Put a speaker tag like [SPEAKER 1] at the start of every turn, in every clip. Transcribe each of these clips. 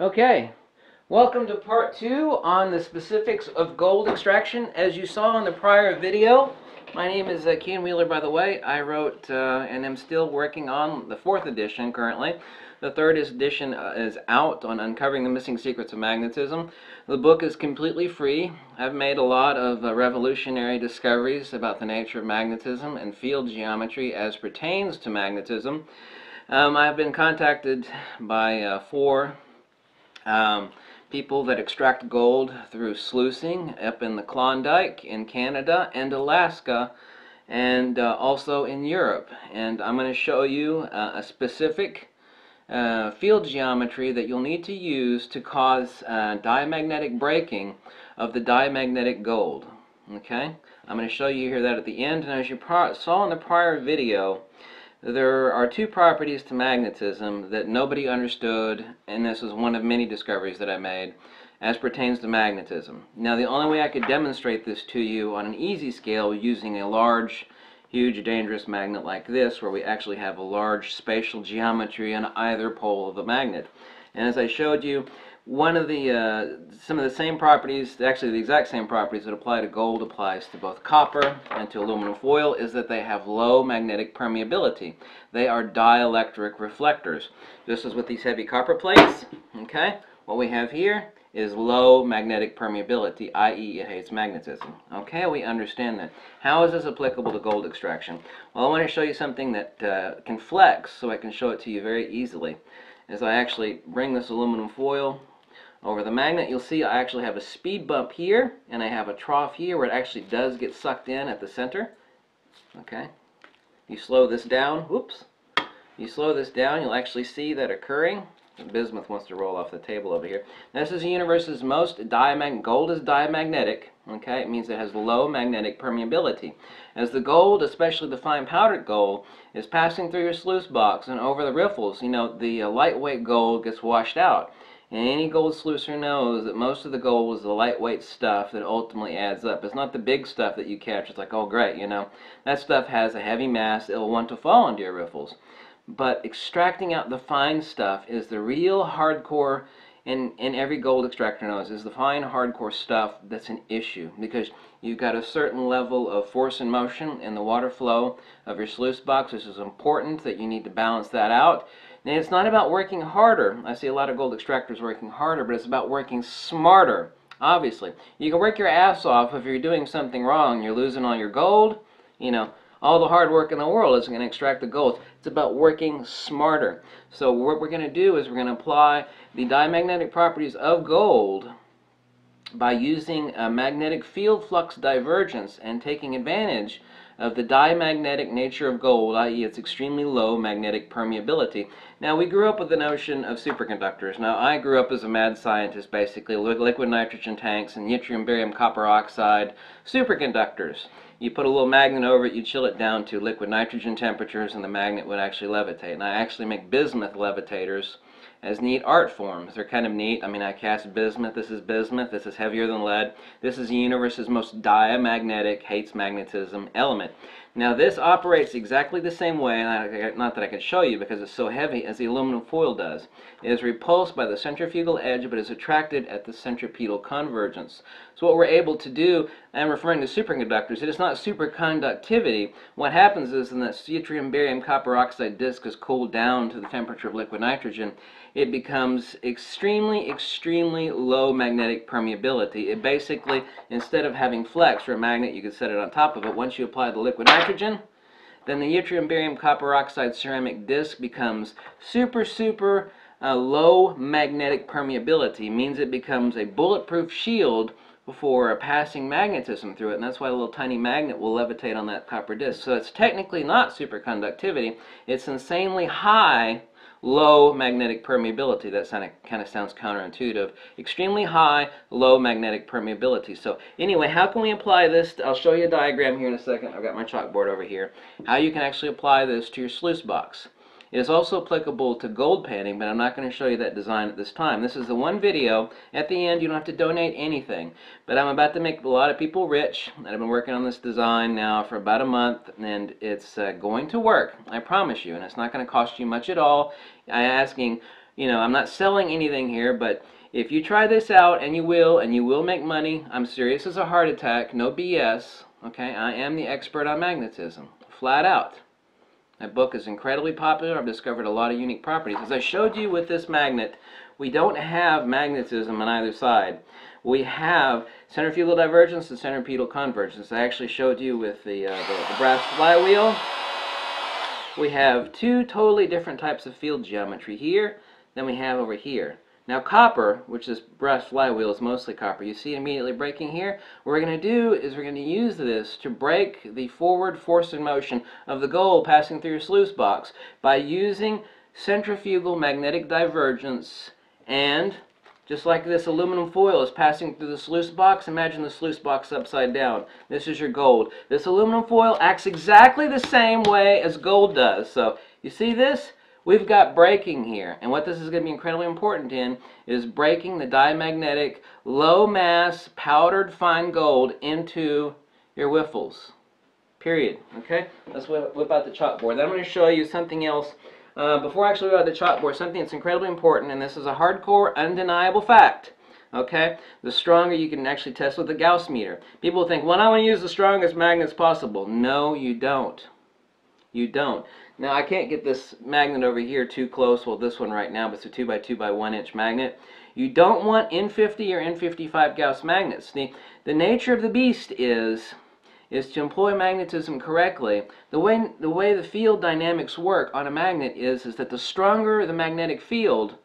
[SPEAKER 1] Okay, welcome to part two on the specifics of gold extraction. As you saw in the prior video, my name is uh, Ken Wheeler, by the way. I wrote uh, and am still working on the fourth edition currently. The third edition uh, is out on Uncovering the Missing Secrets of Magnetism. The book is completely free. I've made a lot of uh, revolutionary discoveries about the nature of magnetism and field geometry as pertains to magnetism. Um, I've been contacted by uh, four um, people that extract gold through sluicing up in the Klondike in Canada and Alaska and uh, also in Europe. And I'm going to show you uh, a specific uh, field geometry that you'll need to use to cause uh, diamagnetic braking of the diamagnetic gold. Okay? I'm going to show you here that at the end. And as you saw in the prior video, there are two properties to magnetism that nobody understood, and this is one of many discoveries that I made, as pertains to magnetism. Now, the only way I could demonstrate this to you on an easy scale using a large, huge, dangerous magnet like this, where we actually have a large spatial geometry on either pole of the magnet. And as I showed you, one of the uh, some of the same properties actually the exact same properties that apply to gold applies to both copper and to aluminum foil is that they have low magnetic permeability. They are dielectric reflectors. Just as with these heavy copper plates okay what we have here is low magnetic permeability i.e. it hates magnetism. Okay we understand that. How is this applicable to gold extraction? Well I want to show you something that uh, can flex so I can show it to you very easily. As I actually bring this aluminum foil over the magnet, you'll see I actually have a speed bump here, and I have a trough here where it actually does get sucked in at the center. Okay. You slow this down, whoops. You slow this down, you'll actually see that occurring. Bismuth wants to roll off the table over here. This is the universe's most diamagnetic. Gold is diamagnetic. Okay, it means it has low magnetic permeability. As the gold, especially the fine powdered gold, is passing through your sluice box and over the riffles, you know, the uh, lightweight gold gets washed out. Any gold sluicer knows that most of the gold is the lightweight stuff that ultimately adds up. It's not the big stuff that you catch. It's like, oh, great, you know. That stuff has a heavy mass. It'll want to fall into your riffles. But extracting out the fine stuff is the real hardcore, and, and every gold extractor knows, is the fine hardcore stuff that's an issue. Because you've got a certain level of force and motion in the water flow of your sluice box. This is important that you need to balance that out. It's not about working harder. I see a lot of gold extractors working harder, but it's about working smarter, obviously. You can work your ass off if you're doing something wrong. You're losing all your gold. You know, all the hard work in the world isn't going to extract the gold. It's about working smarter. So what we're going to do is we're going to apply the diamagnetic properties of gold by using a magnetic field flux divergence and taking advantage of the diamagnetic nature of gold, i.e. its extremely low magnetic permeability. Now, we grew up with the notion of superconductors. Now, I grew up as a mad scientist, basically, with liquid nitrogen tanks and yttrium barium copper oxide superconductors. You put a little magnet over it, you chill it down to liquid nitrogen temperatures, and the magnet would actually levitate. And I actually make bismuth levitators as neat art forms. They're kind of neat. I mean, I cast bismuth. This is bismuth. This is heavier than lead. This is the universe's most diamagnetic, hates magnetism element. Now this operates exactly the same way, not that I can show you because it's so heavy, as the aluminum foil does. It is repulsed by the centrifugal edge, but is attracted at the centripetal convergence. So what we're able to do, I'm referring to superconductors, it is not superconductivity. What happens is when that yttrium barium copper oxide disk is cooled down to the temperature of liquid nitrogen, it becomes extremely, extremely low magnetic permeability. It basically, instead of having flex for a magnet, you can set it on top of it. Once you apply the liquid nitrogen, then the yttrium barium copper oxide ceramic disc becomes super, super uh, low magnetic permeability. Means it becomes a bulletproof shield for passing magnetism through it, and that's why a little tiny magnet will levitate on that copper disc. So it's technically not superconductivity, it's insanely high low magnetic permeability. That kind of sounds counterintuitive. Extremely high, low magnetic permeability. So anyway, how can we apply this? I'll show you a diagram here in a second. I've got my chalkboard over here. How you can actually apply this to your sluice box. It is also applicable to gold panning, but I'm not going to show you that design at this time. This is the one video. At the end, you don't have to donate anything. But I'm about to make a lot of people rich. I've been working on this design now for about a month, and it's uh, going to work. I promise you, and it's not going to cost you much at all. I'm asking you know, I'm not selling anything here, but if you try this out, and you will, and you will make money, I'm serious as a heart attack, no BS, okay? I am the expert on magnetism, flat out. My book is incredibly popular. I've discovered a lot of unique properties. As I showed you with this magnet, we don't have magnetism on either side. We have centrifugal divergence and centripetal convergence. I actually showed you with the, uh, the, the brass flywheel. We have two totally different types of field geometry here than we have over here. Now copper, which is brass flywheel, is mostly copper. You see immediately braking here? What we're going to do is we're going to use this to brake the forward force and motion of the gold passing through your sluice box by using centrifugal magnetic divergence and just like this aluminum foil is passing through the sluice box, imagine the sluice box upside down. This is your gold. This aluminum foil acts exactly the same way as gold does. So you see this? We've got braking here, and what this is going to be incredibly important in is braking the diamagnetic low mass powdered fine gold into your wiffles. Period. Okay? Let's whip, whip out the chalkboard. Then I'm going to show you something else. Uh, before I actually go out the chalkboard, something that's incredibly important, and this is a hardcore, undeniable fact. Okay? The stronger you can actually test with the Gauss meter. People think, well, I want to use the strongest magnets possible. No, you don't. You don't. Now I can't get this magnet over here too close, well this one right now, but it's a 2 by 2 by 1 inch magnet. You don't want N50 or N55 Gauss magnets. The, the nature of the beast is is to employ magnetism correctly. The way the way the field dynamics work on a magnet is is that the stronger the magnetic field,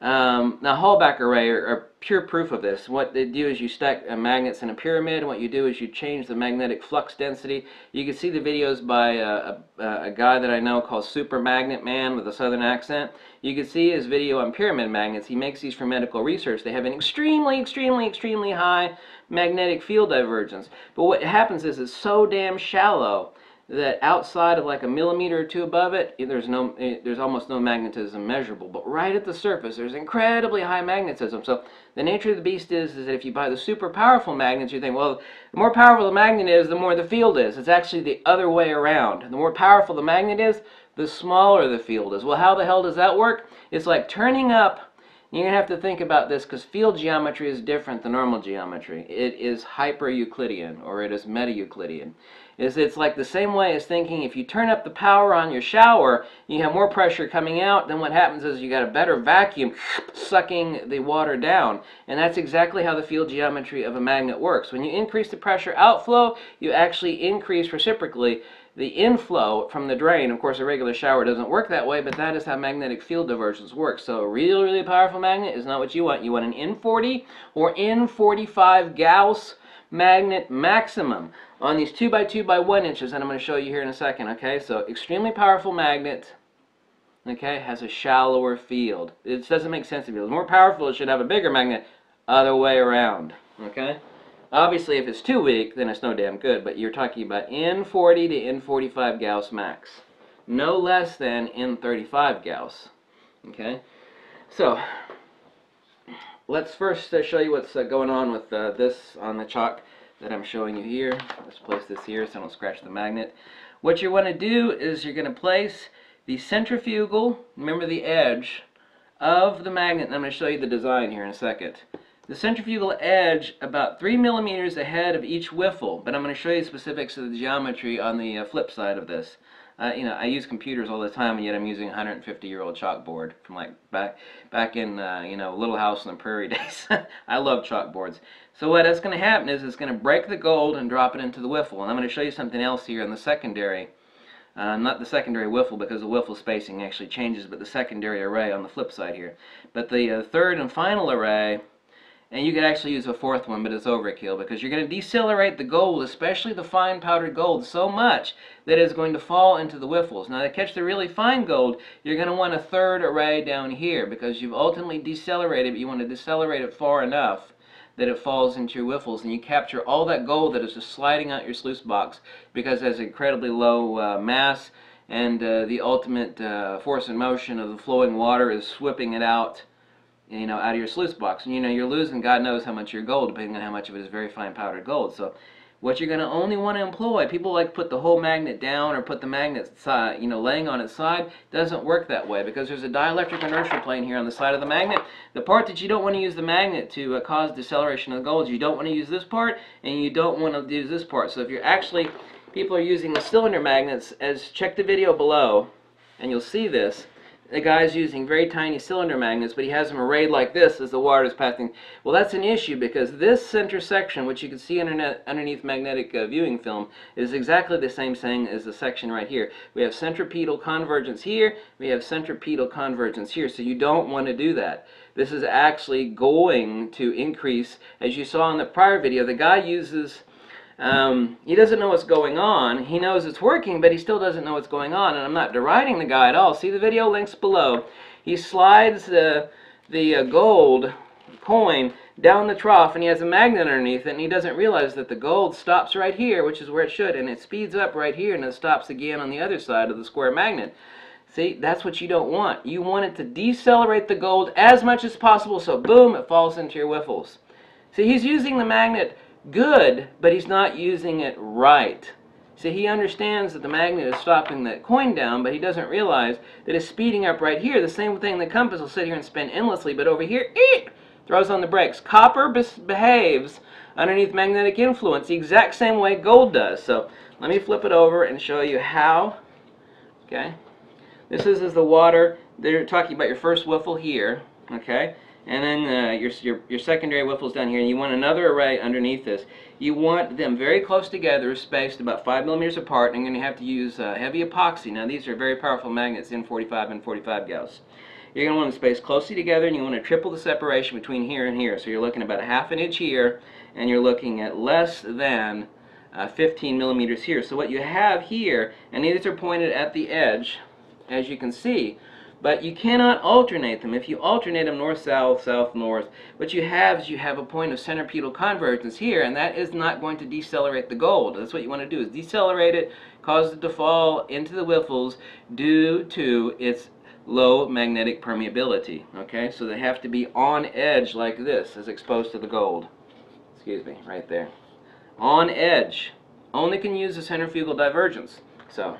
[SPEAKER 1] um, now Halbach array are, are, pure proof of this. What they do is you stack uh, magnets in a pyramid, and what you do is you change the magnetic flux density. You can see the videos by uh, a, a, guy that I know called Super Magnet Man with a southern accent. You can see his video on pyramid magnets. He makes these for medical research. They have an extremely, extremely, extremely high magnetic field divergence. But what happens is it's so damn shallow that outside of like a millimeter or two above it, there's no, there's almost no magnetism measurable. But right at the surface, there's incredibly high magnetism. So the nature of the beast is, is that if you buy the super powerful magnets, you think, well, the more powerful the magnet is, the more the field is. It's actually the other way around. The more powerful the magnet is, the smaller the field is. Well, how the hell does that work? It's like turning up you're going to have to think about this because field geometry is different than normal geometry. It is hyper-Euclidean or it is meta-Euclidean is it's like the same way as thinking if you turn up the power on your shower, you have more pressure coming out, then what happens is you got a better vacuum sucking the water down. And that's exactly how the field geometry of a magnet works. When you increase the pressure outflow, you actually increase reciprocally the inflow from the drain. Of course, a regular shower doesn't work that way, but that is how magnetic field divergence works. So a really, really powerful magnet is not what you want. You want an N40 or N45 Gauss magnet maximum on these 2 by 2 by 1 inches and I'm going to show you here in a second okay? So extremely powerful magnet okay? Has a shallower field. It doesn't make sense if it's more powerful it should have a bigger magnet other way around okay? Obviously if it's too weak then it's no damn good but you're talking about N40 to N45 Gauss max. No less than N35 Gauss okay? So let's first uh, show you what's uh, going on with uh, this on the chalk that I'm showing you here. Let's place this here so I don't scratch the magnet. What you want to do is you're going to place the centrifugal, remember the edge, of the magnet, and I'm going to show you the design here in a second. The centrifugal edge about 3 millimeters ahead of each wiffle, but I'm going to show you specifics of the geometry on the flip side of this. Uh, you know, I use computers all the time, and yet I'm using a 150-year-old chalkboard from like back back in uh, you know Little House on the Prairie days. I love chalkboards. So what is going to happen is it's going to brake the gold and drop it into the wiffle. And I'm going to show you something else here in the secondary. Uh, not the secondary wiffle because the wiffle spacing actually changes, but the secondary array on the flip side here. But the uh, third and final array and you could actually use a fourth one, but it's overkill because you're going to decelerate the gold, especially the fine powdered gold, so much that it's going to fall into the wiffles. Now to catch the really fine gold, you're going to want a third array down here because you've ultimately decelerated, but you want to decelerate it far enough that it falls into your wiffles and you capture all that gold that is just sliding out your sluice box because it has incredibly low uh, mass and uh, the ultimate uh, force and motion of the flowing water is whipping it out you know, out of your sluice box. And, you know, you're losing God knows how much your gold, depending on how much of it is very fine powdered gold. So what you're going to only want to employ. People like put the whole magnet down or put the magnet side, you know, laying on its side. Doesn't work that way because there's a dielectric inertial plane here on the side of the magnet. The part that you don't want to use the magnet to uh, cause deceleration of the gold, you don't want to use this part and you don't want to use this part. So if you're actually, people are using the cylinder magnets, as check the video below and you'll see this the guy's using very tiny cylinder magnets, but he has them arrayed like this as the water is passing. Well, that's an issue because this center section, which you can see underneath magnetic uh, viewing film, is exactly the same thing as the section right here. We have centripetal convergence here, we have centripetal convergence here, so you don't want to do that. This is actually going to increase, as you saw in the prior video, the guy uses um, he doesn't know what's going on. He knows it's working, but he still doesn't know what's going on. And I'm not deriding the guy at all. See the video links below. He slides the, the uh, gold coin down the trough and he has a magnet underneath it and he doesn't realize that the gold stops right here which is where it should and it speeds up right here and it stops again on the other side of the square magnet see that's what you don't want you want it to decelerate the gold as much as possible so boom it falls into your wiffles see he's using the magnet good, but he's not using it right. See, he understands that the magnet is stopping the coin down, but he doesn't realize that it's speeding up right here. The same thing the compass will sit here and spin endlessly, but over here, eek, throws on the brakes. Copper behaves underneath magnetic influence the exact same way gold does. So let me flip it over and show you how. Okay, this is, is the water. They're talking about your first wiffle here. Okay, and then uh, your, your, your secondary wiffles down here, and you want another array underneath this. You want them very close together, spaced about 5 millimeters apart, and you're going to have to use uh, heavy epoxy. Now these are very powerful magnets, N45 and 45 Gauss. You're going to want them spaced closely together, and you want to triple the separation between here and here. So you're looking about a half an inch here, and you're looking at less than uh, 15 millimeters here. So what you have here, and these are pointed at the edge, as you can see, but you cannot alternate them. If you alternate them north-south, south-north, what you have is you have a point of centripetal convergence here, and that is not going to decelerate the gold. That's what you want to do, is decelerate it, cause it to fall into the wiffles due to its low magnetic permeability. Okay, so they have to be on edge like this, as exposed to the gold. Excuse me, right there. On edge. Only can use the centrifugal divergence. So,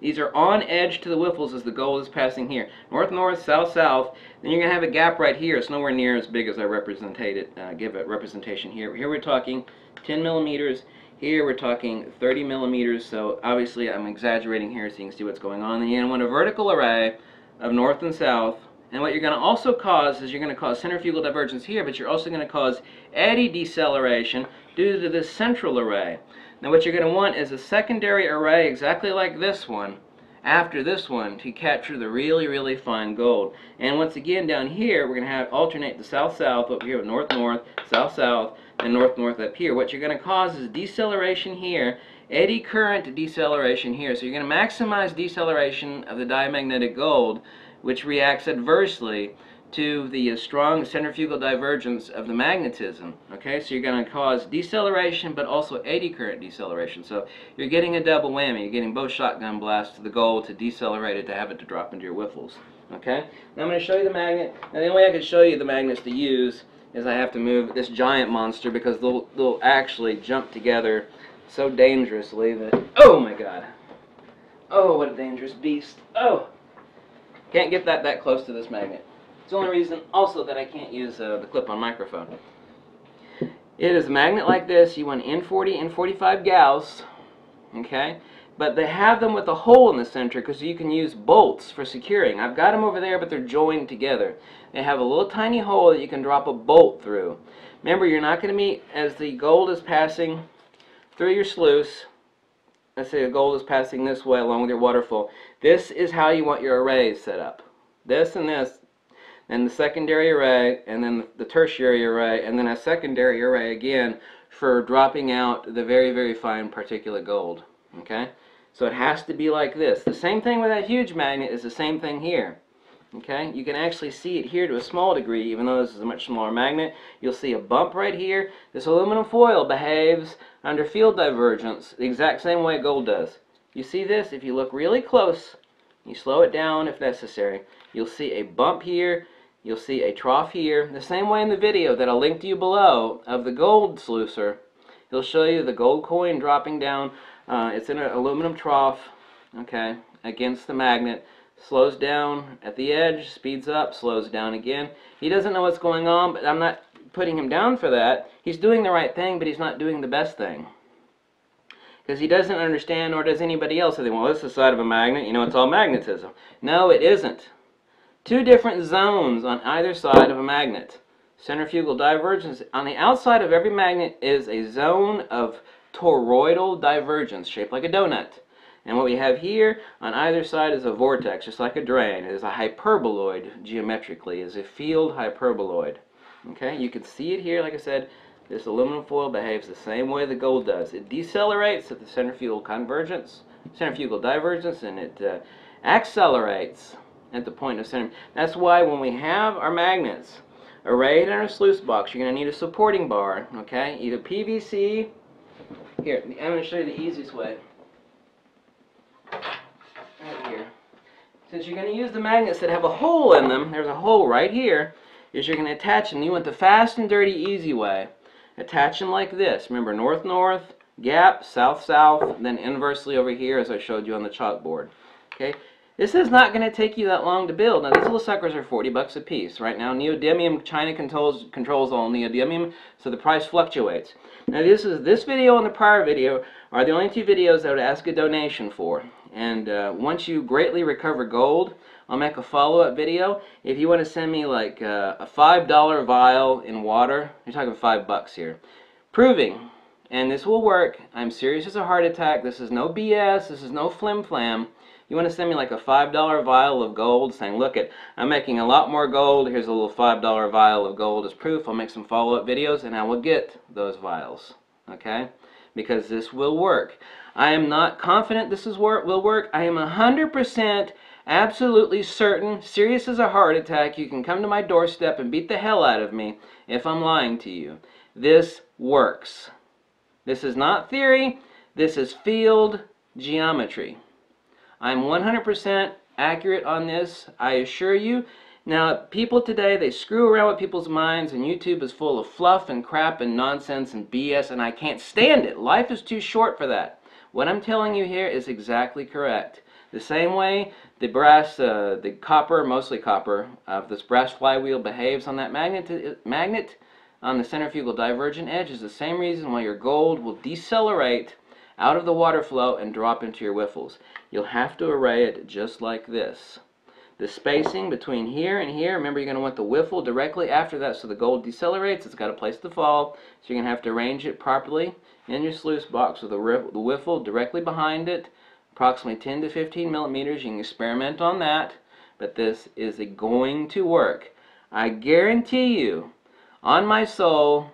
[SPEAKER 1] these are on edge to the wiffles as the gold is passing here. North-north, south-south. Then you're going to have a gap right here. It's nowhere near as big as I represented uh, give a representation here. Here we're talking 10 millimeters. Here we're talking 30 millimeters. So obviously I'm exaggerating here so you can see what's going on. And you want a vertical array of north and south. And what you're going to also cause is you're going to cause centrifugal divergence here, but you're also going to cause eddy deceleration due to this central array. Now what you're going to want is a secondary array exactly like this one after this one to capture the really, really fine gold. And once again, down here, we're going to have alternate the south-south up here with north-north, south-south, and north-north up here. What you're going to cause is deceleration here, eddy current deceleration here. So you're going to maximize deceleration of the diamagnetic gold, which reacts adversely to the uh, strong centrifugal divergence of the magnetism. Okay, so you're going to cause deceleration but also eddy current deceleration. So you're getting a double whammy. You're getting both shotgun blasts to the goal to decelerate it to have it to drop into your wiffles. Okay, now I'm going to show you the magnet. Now the only way I can show you the magnets to use is I have to move this giant monster because they'll, they'll actually jump together so dangerously that, oh my god. Oh, what a dangerous beast. Oh, can't get that that close to this magnet. It's the only reason also that I can't use uh, the clip-on microphone. It is a magnet like this. You want N40, N45 Gauss, okay? But they have them with a hole in the center because you can use bolts for securing. I've got them over there, but they're joined together. They have a little tiny hole that you can drop a bolt through. Remember, you're not going to meet, as the gold is passing through your sluice, let's say the gold is passing this way along with your waterfall. This is how you want your arrays set up. This and this and the secondary array, and then the tertiary array, and then a secondary array again for dropping out the very, very fine particulate gold. Okay? So it has to be like this. The same thing with that huge magnet is the same thing here. Okay, you can actually see it here to a small degree, even though this is a much smaller magnet. You'll see a bump right here. This aluminum foil behaves under field divergence the exact same way gold does. You see this? If you look really close, you slow it down if necessary, you'll see a bump here You'll see a trough here, the same way in the video that I'll link to you below of the gold sluicer. He'll show you the gold coin dropping down. Uh, it's in an aluminum trough, okay, against the magnet. Slows down at the edge, speeds up, slows down again. He doesn't know what's going on, but I'm not putting him down for that. He's doing the right thing, but he's not doing the best thing. Because he doesn't understand, nor does anybody else. They think, well, this is the side of a magnet. You know, it's all magnetism. No, it isn't. Two different zones on either side of a magnet. Centrifugal divergence. On the outside of every magnet is a zone of toroidal divergence, shaped like a donut. And what we have here on either side is a vortex, just like a drain. It is a hyperboloid geometrically, is a field hyperboloid. Okay, you can see it here, like I said, this aluminum foil behaves the same way the gold does. It decelerates at the centrifugal convergence, centrifugal divergence, and it uh, accelerates at the point of center. That's why when we have our magnets arrayed in our sluice box, you're going to need a supporting bar, okay? Either PVC, here, I'm going to show you the easiest way. Right here. Since you're going to use the magnets that have a hole in them, there's a hole right here, is you're going to attach them. You want the fast and dirty easy way. Attach them like this. Remember, north-north, gap, south-south, then inversely over here as I showed you on the chalkboard. Okay, This is not going to take you that long to build. Now, these little suckers are 40 bucks a piece. Right now, neodymium, China controls, controls all neodymium, so the price fluctuates. Now, this is this video and the prior video are the only two videos I would ask a donation for. And uh, once you greatly recover gold, I'll make a follow-up video. If you want to send me like uh, a $5 vial in water, you're talking 5 bucks here, proving, and this will work, I'm serious as a heart attack, this is no BS, this is no flim-flam, you want to send me like a $5 vial of gold saying, look it, I'm making a lot more gold, here's a little $5 vial of gold as proof, I'll make some follow-up videos and I will get those vials, okay? Because this will work. I am not confident this is where it will work. I am 100% absolutely certain, serious as a heart attack, you can come to my doorstep and beat the hell out of me if I'm lying to you. This works. This is not theory, this is field geometry. I'm 100% accurate on this, I assure you. Now, people today, they screw around with people's minds, and YouTube is full of fluff and crap and nonsense and BS, and I can't stand it. Life is too short for that. What I'm telling you here is exactly correct. The same way the brass, uh, the copper, mostly copper, of this brass flywheel behaves on that magnet, magnet on the centrifugal divergent edge is the same reason why your gold will decelerate out of the water flow and drop into your wiffles. You'll have to array it just like this. The spacing between here and here, remember you're going to want the wiffle directly after that so the gold decelerates, it's got a place to fall, so you're going to have to arrange it properly in your sluice box with the, wiffle directly behind it approximately 10 to 15 millimeters. You can experiment on that, but this is going to work. I guarantee you, on my soul,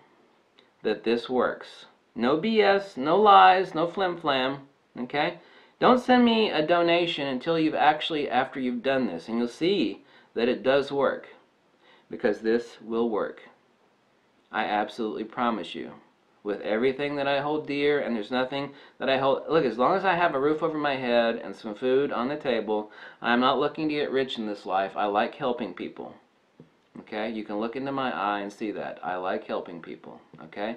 [SPEAKER 1] that this works. No BS, no lies, no flim-flam, okay? Don't send me a donation until you've actually, after you've done this, and you'll see that it does work, because this will work. I absolutely promise you with everything that I hold dear, and there's nothing that I hold. Look, as long as I have a roof over my head and some food on the table, I'm not looking to get rich in this life. I like helping people. Okay? You can look into my eye and see that. I like helping people. Okay?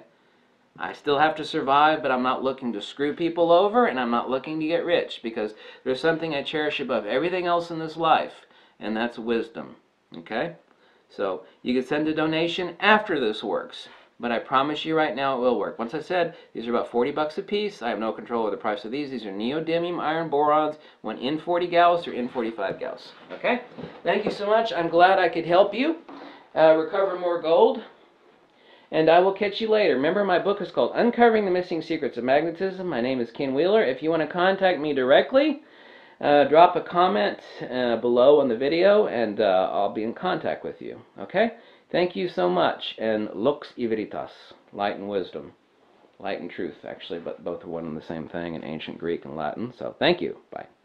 [SPEAKER 1] I still have to survive, but I'm not looking to screw people over, and I'm not looking to get rich, because there's something I cherish above everything else in this life, and that's wisdom. Okay? So, you can send a donation after this works but I promise you right now it will work. Once I said, these are about 40 bucks a piece. I have no control over the price of these. These are neodymium iron borons, one N40 Gauss or N45 Gauss. Okay? Thank you so much. I'm glad I could help you uh, recover more gold. And I will catch you later. Remember, my book is called Uncovering the Missing Secrets of Magnetism. My name is Ken Wheeler. If you want to contact me directly, uh, drop a comment uh, below on the video, and uh, I'll be in contact with you. Okay? Thank you so much, and lux e veritas, light and wisdom. Light and truth, actually, but both are one and the same thing in ancient Greek and Latin. So thank you. Bye.